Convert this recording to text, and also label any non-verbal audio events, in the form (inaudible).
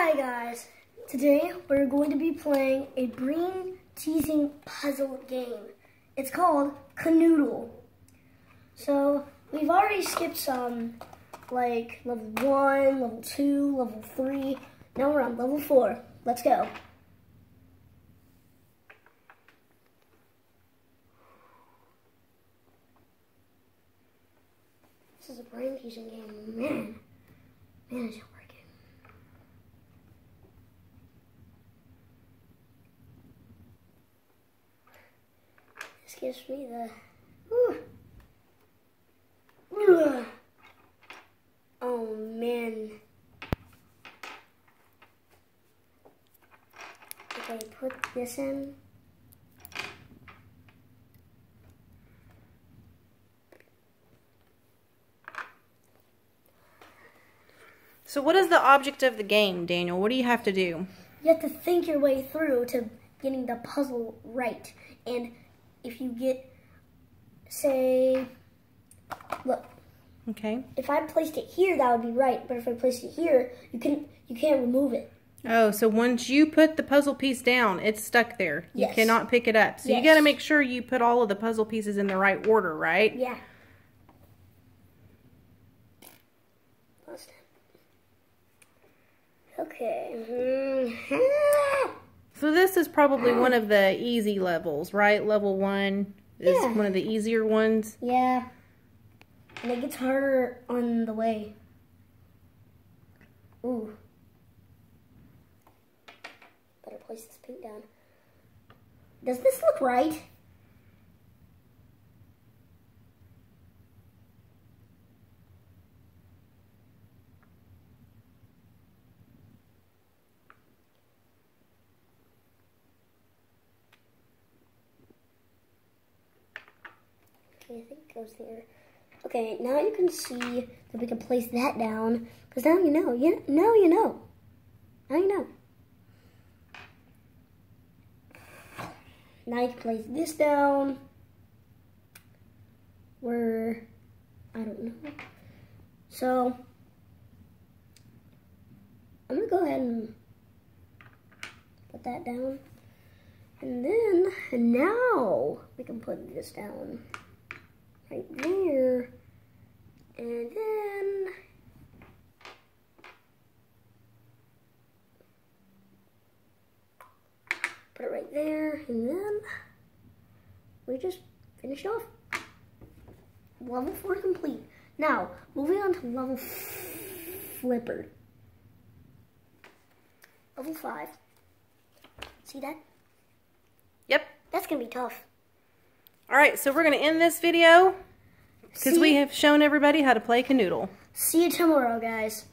Hi guys, today we're going to be playing a brain teasing puzzle game. It's called Kanoodle. So we've already skipped some, like level one, level two, level three. Now we're on level four. Let's go. This is a brain teasing game. Man, man, is it working. This gives me the. (sighs) Oh man. Okay, put this in. So what is the object of the game, Daniel? What do you have to do? You have to think your way through to getting the puzzle right. And if you get, say, look, Okay. if I placed it here, that would be right. But if I placed it here, you can you can't remove it. Oh, so once you put the puzzle piece down, it's stuck there. Yes. You cannot pick it up. So you got to make sure you put all of the puzzle pieces in the right order, right? Yeah. Lost it. Okay. Mm-hmm. So this is probably one of the easy levels, right? Level 1 is Yeah. one of the easier ones. yeah. And it gets harder on the way. Ooh. Better place this paint down. Does this look right? Okay, I think it goes there. Okay, now you can see that we can place that down. Because now you know. You, now you know. Now you know. Now you can place this down. Where, I don't know. So, I'm going to go ahead and put that down. And then, now we can put this down right there. And then put it right there. And then we just finished off. Level four complete. Now, moving on to level flipper. Level five. See that? Yep. That's gonna be tough. All right, so we're going to end this video because we have shown everybody how to play Kanoodle. See you tomorrow, guys.